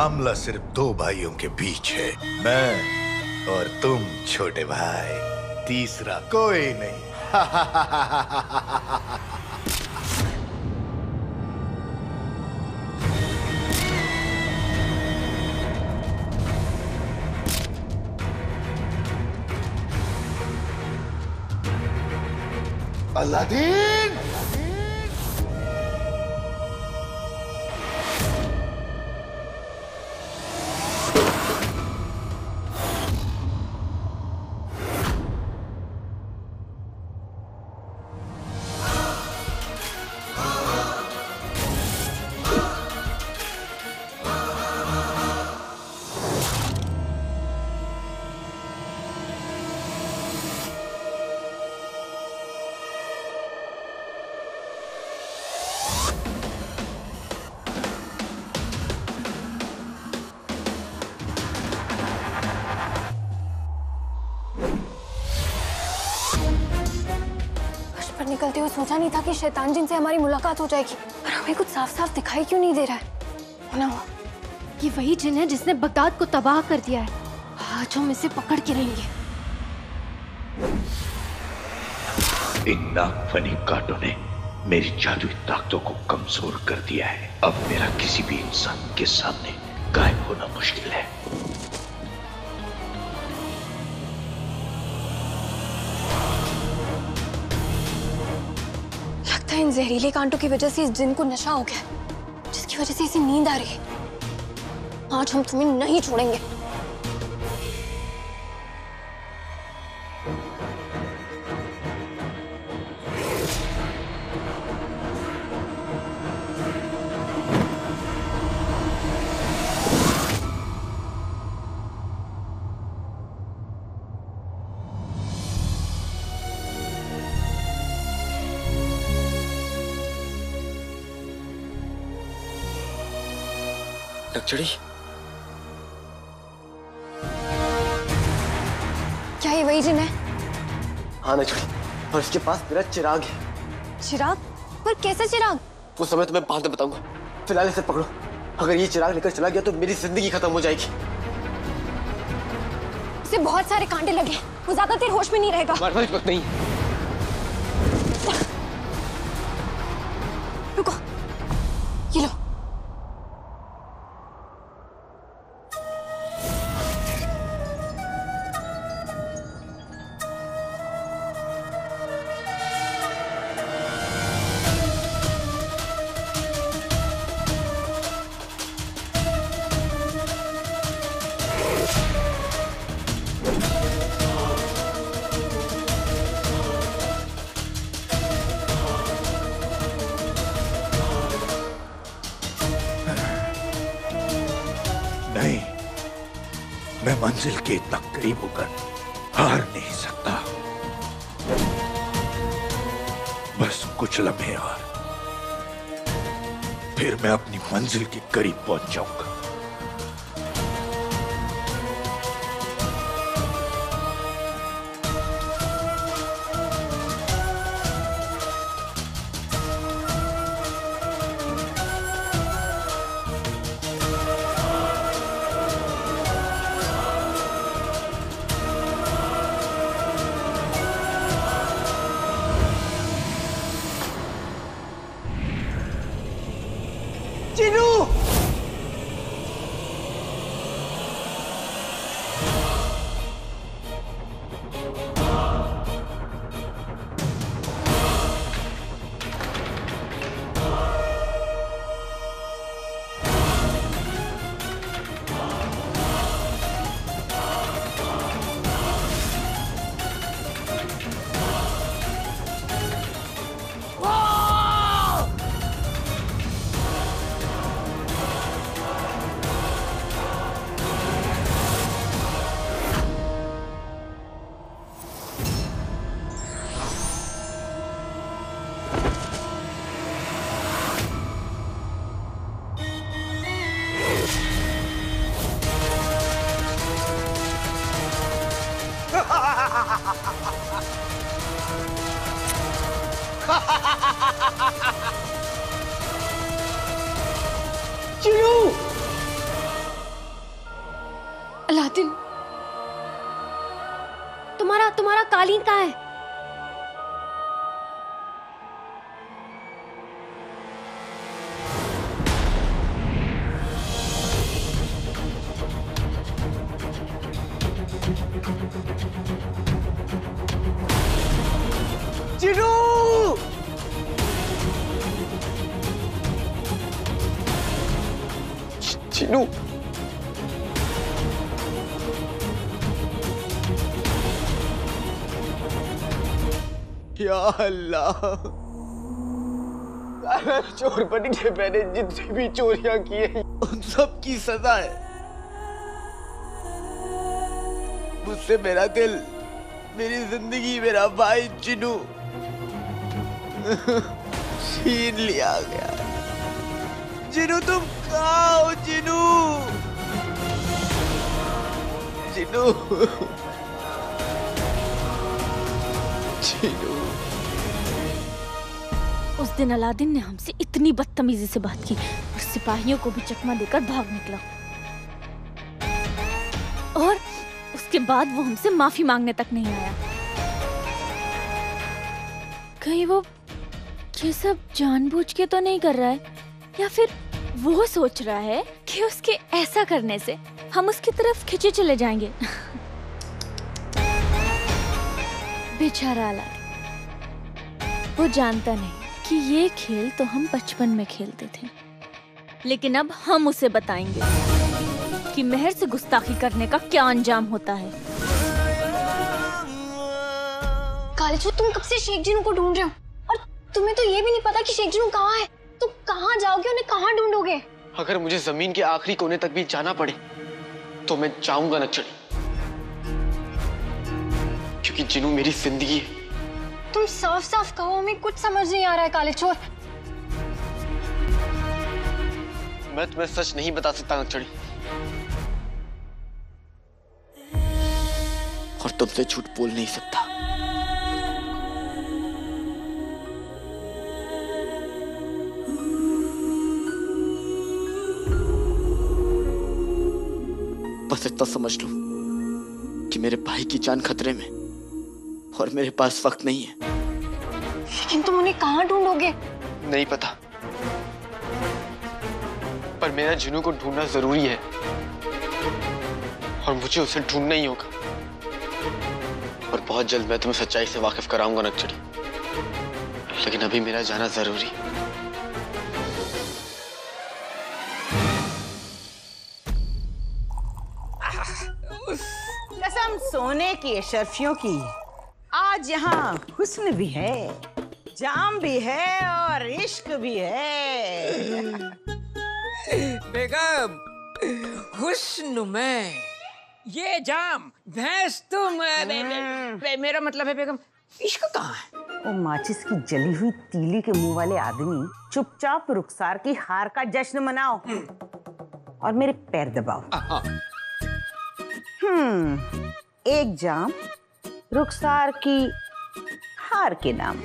मामला सिर्फ़ दो भाइयों के बीच है। मैं और तुम, छोटे भाई। तीसरा कोई नहीं। अलादीन! सोचा नहीं था कि शैतान जिन से हमारी मुलाकात हो जाएगी। और हमें कुछ साफ़ साफ़ दिखाई क्यों नहीं दे रहा है? ना ये वही जिन है जिसने बगदाद को तबाह कर दिया है। आज हम इसे पकड़ के रहेंगे इन नागफनी कांटों ने मेरी जादुई ताकतों को कमज़ोर कर दिया है। अब मेरा किसी भी इंसान के सामने गायब होना मुश्किल है। इन जहरीले कांटों की वजह से इस जिन को नशा हो गया जिसकी वजह से इसे नींद आ रही है। आज हम तुम्हें नहीं छोड़ेंगे। नक्चड़ी क्या ये वही जिन है? हाँ नक्चड़ी और इसके पास मेरा चिराग है। चिराग? पर कैसे चिराग? वो समय तुम्हें बाद में बताऊँगा। फ़िलहाल इसे पकड़ो। अगर ये चिराग लेकर चला गया तो मेरी ज़िंदगी खत्म हो जाएगी। इसे बहुत सारे कांटे लगे वो ज़्यादा देर होश में नहीं रहेगा। वक्त नहीं। रुको। ये लो। मंजिल के तक करीब होकर हार नहीं सकता। बस कुछ लम्हे और। फिर मैं अपनी मंजिल के करीब पहुँच जाऊँगा। चुरू अलादीन तुम्हारा तुम्हारा कालीन कहाँ है? चिनू या अल्लाह चोर बन के मैंने, जितनी भी चोरियाँ की है, उन सब की सजा है। मुझसे मेरा दिल, मेरी ज़िंदगी, मेरा भाई चिनू छीन लिया गया। चिनू तुम हो चिनू चिनू चिनू उस दिन अलादीन ने हमसे इतनी बदतमीजी से बात की और सिपाहियों को भी चकमा देकर भाग निकला। और उसके बाद वो हमसे माफ़ी मांगने तक नहीं आया। कहीं वो ये सब जानबूझ के तो नहीं कर रहा है? या फिर वो सोच रहा है कि उसके ऐसा करने से हम उसकी तरफ़ खिंचे चले जाएँगे। बेचारा अलादीन वो जानता नहीं कि ये खेल तो हम बचपन में खेलते थे। लेकिन अब हम उसे बताएँगे कि मेहर से गुस्ताखी करने का क्या अंजाम होता है। तुम कब से शेख जिनू को ढूंढ रहे हो? और तुम्हें तो ये भी नहीं पता कि शेख जिनू कहाँ है। तुम कहाँ जाओगे? उन्हें कहाँ ढूंढोगे? अगर मुझे ज़मीन के आखिरी कोने तक भी जाना पड़े तो मैं जाऊँगा नक्चड़ी क्योंकि जिनू मेरी ज़िंदगी है। तुम साफ़ साफ़ कहो हमें कुछ समझ नहीं आ रहा है काले चोर। मैं तुम्हें सच नहीं बता सकता नक्चड़ी और तुमसे झूठ बोल नहीं सकता। बस इतना समझ लो कि मेरे भाई की जान खतरे में और मेरे पास वक्त नहीं है। लेकिन तुम उन्हें कहाँ ढूंढोगे? नहीं पता। पर मेरा जिनू को ढूंढना ज़रूरी है। और मुझे उसे ढूंढना ही होगा। और बहुत जल्द मैं तुम्हें सच्चाई से वाकिफ कराऊँगा नक्चड़ी लेकिन अभी मेरा जाना ज़रूरी कसम की अशरफियों की। आज यहाँ हुस्न भी है जाम भी है और इश्क भी है। बेगम हुस्न में। ये जाम भैंस तुम मे- मे- मे- मेरा मतलब है बेगम इश्क कहाँ है? वो माचिस की जली हुई तीली के मुँह वाले आदमी चुपचाप रुखसार की हार का जश्न मनाओ और मेरे पैर दबाओ। हम्म। एक जाम रुखसार की हार के नाम।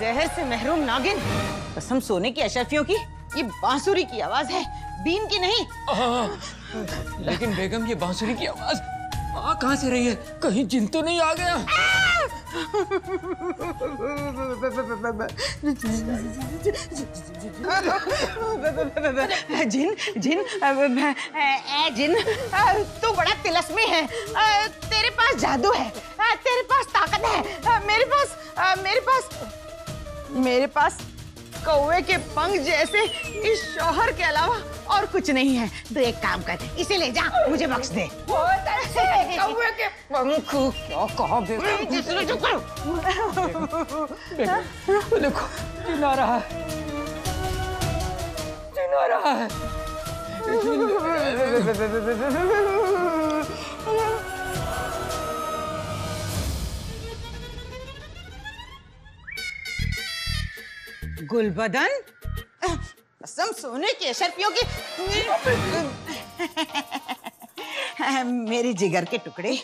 जहर से महरूम नागिन। कसम सोने की अशरफियों की, ये बांसुरी की आवाज़ है। बीन की नहीं। आहा, लेकिन बेगम ये बांसुरी की आवाज़ आ कहाँ से रही है? कहीं जिन तो नहीं आ गया। जिन जिन ए, जिन तू बड़ा तिलस्मी है। तेरे पास जादू है। तेरे पास ताकत है। मेरे पास मेरे पास मेरे पास कौवे के पंख जैसे इस शोहर के अलावा और कुछ नहीं है। तो एक काम कर इसे ले जा मुझे बख्श दे। कौवे के पंख। क्या कहा देखो रहा है। रहा है। गुलबदन? कसम सोने की अशरफियों की मेरे जिगर के टुकड़े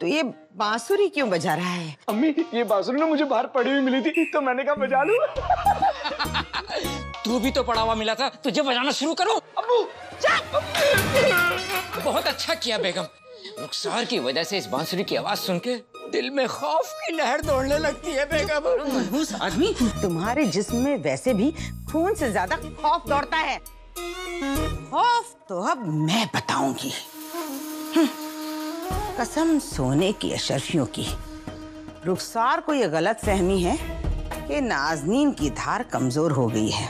तो ये बांसुरी क्यों बजा रहा है? अम्मी ये बांसुरी ना मुझे बाहर पड़ी हुई मिली थी तो मैंने कहा बजा लू। तू भी तो पड़ा हुआ मिला था तुझे बजाना शुरू करो। अबू बहुत अच्छा किया बेगम। रुखसार की वजह से इस बांसुरी की आवाज़ सुन के दिल में खौफ की लहर दौड़ने लगती है बेगम आदमी तुम्हारे जिस्म में वैसे भी खून से ज़्यादा खौफ दौड़ता है। खौफ तो अब मैं बताऊँगी। हम्म, कसम सोने की अशरफियों की। रुखसार को यह गलत फहमी है कि नाजनीन की धार कमज़ोर हो गई है।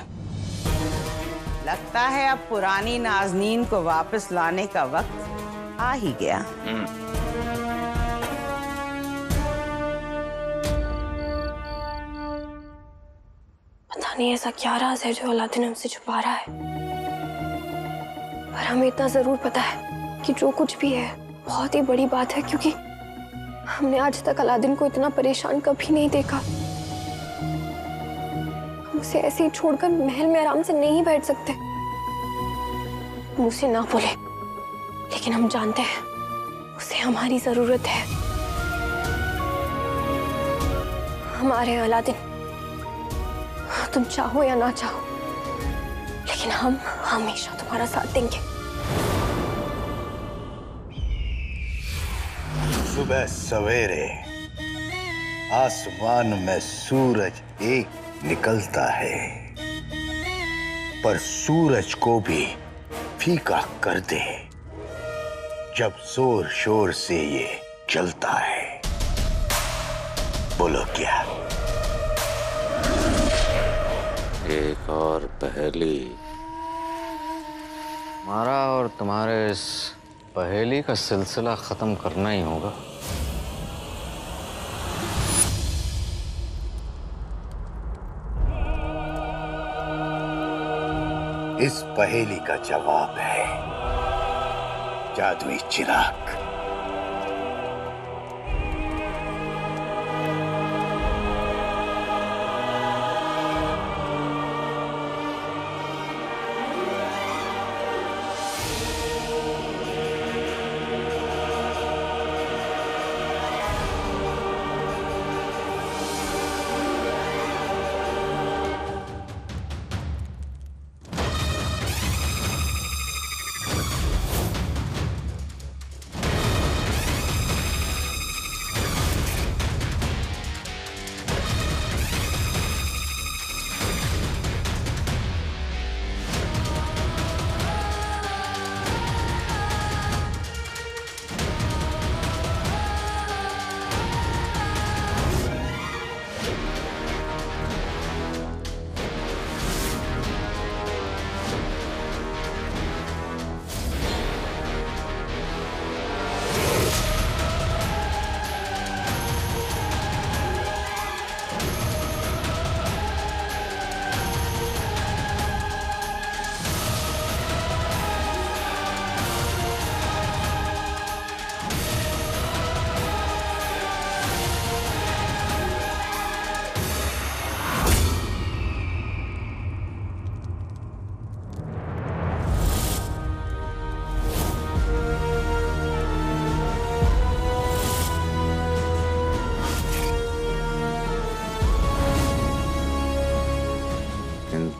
लगता है अब पुरानी नाजनीन को वापस लाने का वक्त आ ही गया। पता नहीं ऐसा क्या राज है जो अलादीन हमसे छुपा रहा है। पर हमें इतना ज़रूर पता है कि जो कुछ भी है बहुत ही बड़ी बात है क्योंकि हमने आज तक अलादीन को इतना परेशान कभी नहीं देखा। हम उसे ऐसे ही छोड़कर महल में आराम से नहीं बैठ सकते। हम उसे ना बोले। लेकिन हम जानते हैं, उसे हमारी ज़रूरत है। हमारे अलादीन, तुम चाहो या ना चाहो, लेकिन हम हमेशा तुम्हारा साथ देंगे। सुबह सवेरे आसमान में सूरज एक निकलता है, पर सूरज को भी फीका कर दे। जब ज़ोर शोर से ये चलता है बोलो क्या? एक और पहेली। हमारा और तुम्हारे इस पहेली का सिलसिला खत्म करना ही होगा। इस पहेली का जवाब है जादुई चिराग।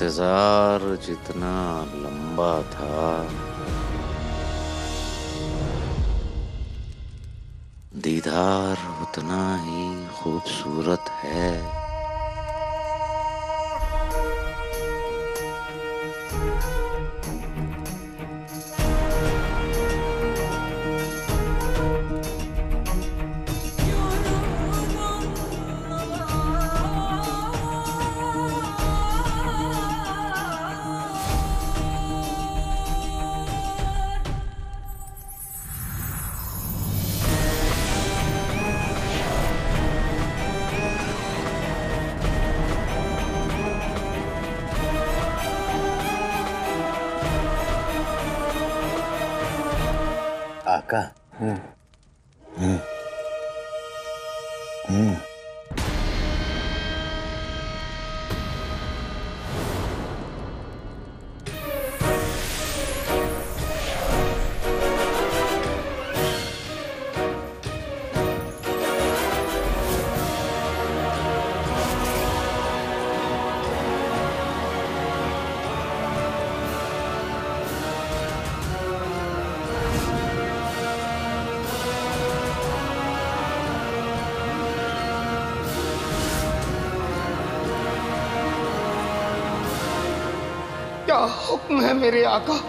इंतज़ार जितना लंबा था। दीदार उतना ही खूबसूरत है। हुक्म है मेरे आका।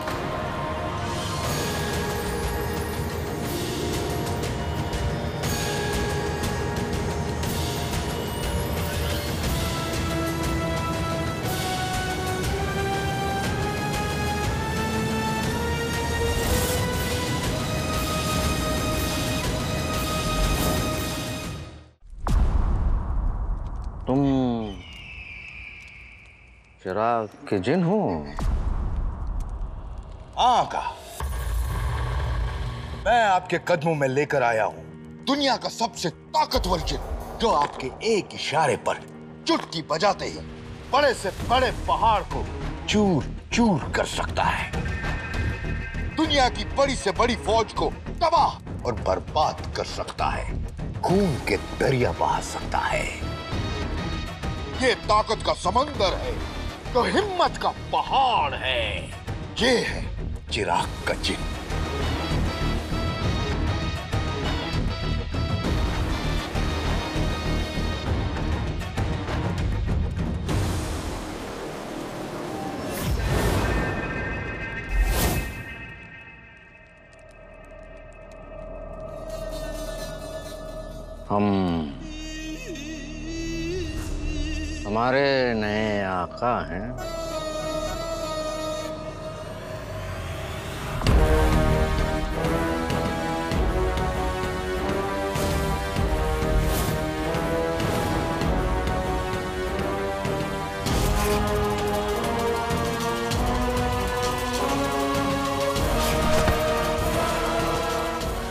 तुम चिराग के जिन हो। हाँ का मैं आपके कदमों में लेकर आया हूँ। दुनिया का सबसे ताकतवर जिन जो आपके एक इशारे पर चुटकी बजाते ही बड़े से बड़े पहाड़ को चूर चूर कर सकता है। दुनिया की बड़ी से बड़ी फौज को तबाह और बर्बाद कर सकता है। खून के दरिया बहा सकता है। ये ताकत का समंदर है। तो हिम्मत का पहाड़ है। ये है चिराग का चिन्ह। हम हमारे नए आका हैं।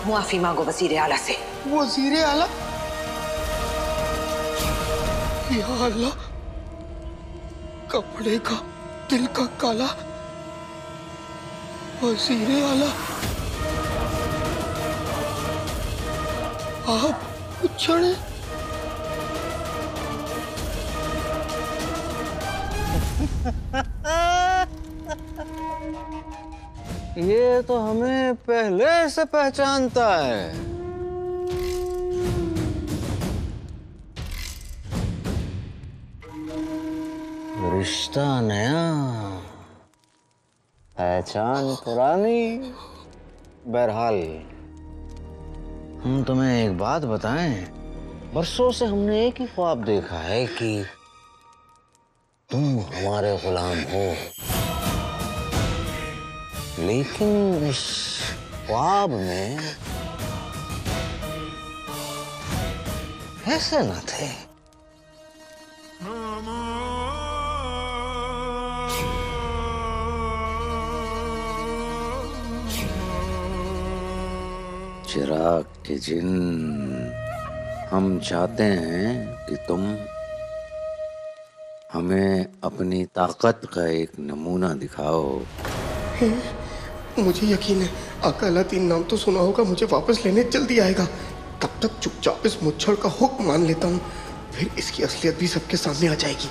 मुआफी मांगो वज़ीर आला से। वज़ीर आला? या अल्लाह। कपड़े का दिल का काला वज़ीर आला आप उछड़े ये तो हमें पहले से पहचानता है। रिश्ता नया। पहचान पुरानी, बहरहाल। हम तुम्हें एक बात बताएँ, बरसों से हमने एक ही ख्वाब देखा है कि तुम हमारे गुलाम हो। लेकिन इस ख्वाब में ऐसे न थे। चिराग के जिन। हम चाहते हैं कि तुम हमें अपनी ताकत का एक नमूना दिखाओ। मुझे यकीन है अकाला तीन नाम तो सुना होगा मुझे वापस लेने जल्दी आएगा। तब तक चुपचाप इस मुच्छड़ का हुक्म मान लेता हूँ फिर इसकी असलियत भी सबके सामने आ जाएगी।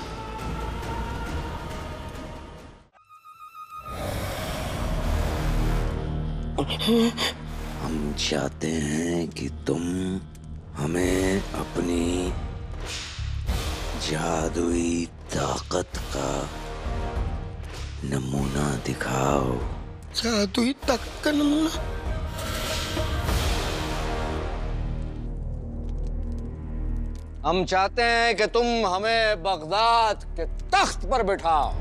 हम चाहते हैं कि तुम हमें अपनी जादुई ताकत का नमूना दिखाओ। जादुई ताकत का नमूना? हम चाहते हैं कि तुम हमें बगदाद के तख्त पर बिठाओ।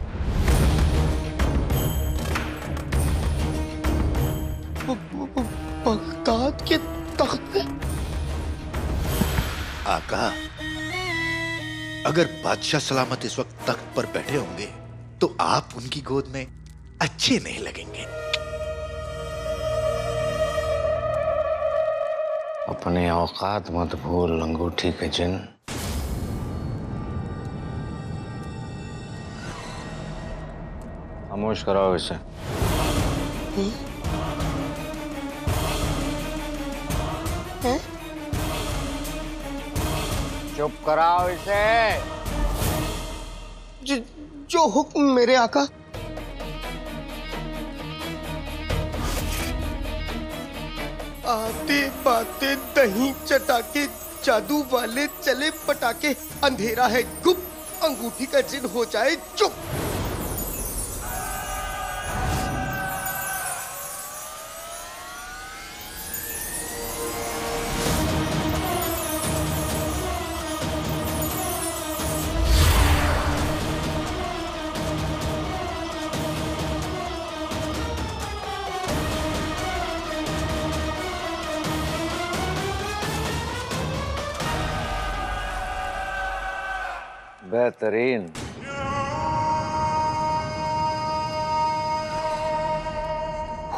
बगदाद के तख्त पे आका अगर बादशाह सलामत इस वक्त तख्त पर बैठे होंगे तो आप उनकी गोद में अच्छे नहीं लगेंगे। अपने औकात मत भूल लंगूठी के जिन। खामोश कराओ इसे। चुप कराओ इसे। जो, जो हुक्म मेरे आका। आते बाते दही चटाके जादू वाले चले पटाके। अंधेरा है गुप अंगूठी का जिन हो जाए चुप। बेहतरीन।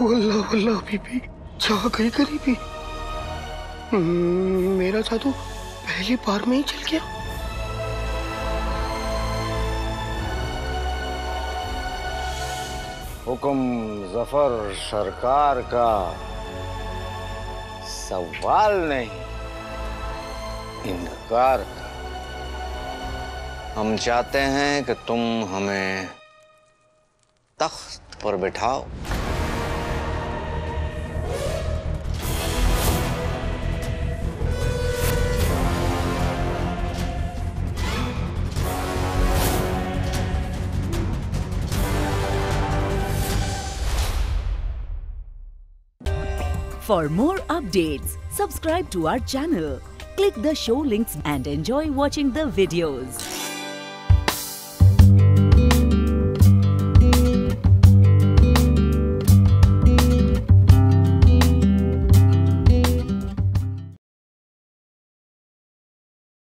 वल्ला वल्ला बीबी जा गई गरीबी। हम्म, मेरा जादू पहली बार में ही चल गया। हुक्म ज़फ़र सरकार का सवाल नहीं इनकार का। हम चाहते हैं कि तुम हमें तख्त पर बिठाओ For more updates, subscribe to our channel, click the show links and enjoy watching the videos.